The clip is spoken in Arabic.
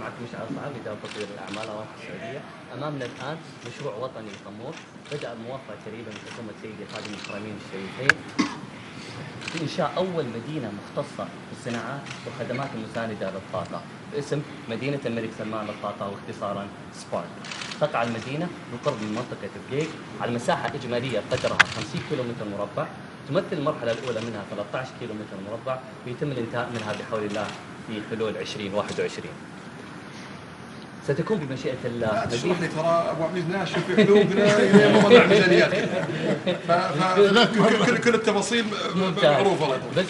معكم مشعل صعب إدارة تطوير الأعمال أراضي السعودية أمامنا الآن مشروع وطني طموح بدأ بموافقة قريبة من حكومة سيدي خادم الحرمين الشريفين. بإنشاء أول مدينة مختصة بالصناعات والخدمات المساندة للطاقة باسم مدينة الملك سلمان للطاقة واختصارا سبارك. تقع المدينة بالقرب من منطقة بليك على مساحة إجمالية قدرها 50 كيلومتر مربع تمثل المرحلة الأولى منها 13 كيلومتر مربع ويتم الانتهاء منها بحول الله في حلول 2021 ستكون بمشيئة الله. تشرح لي ترى أبو عبد ناشف في قلوبنا إلى ما طلع ميزانيات ف- ف- كل- التفاصيل معروفة. بس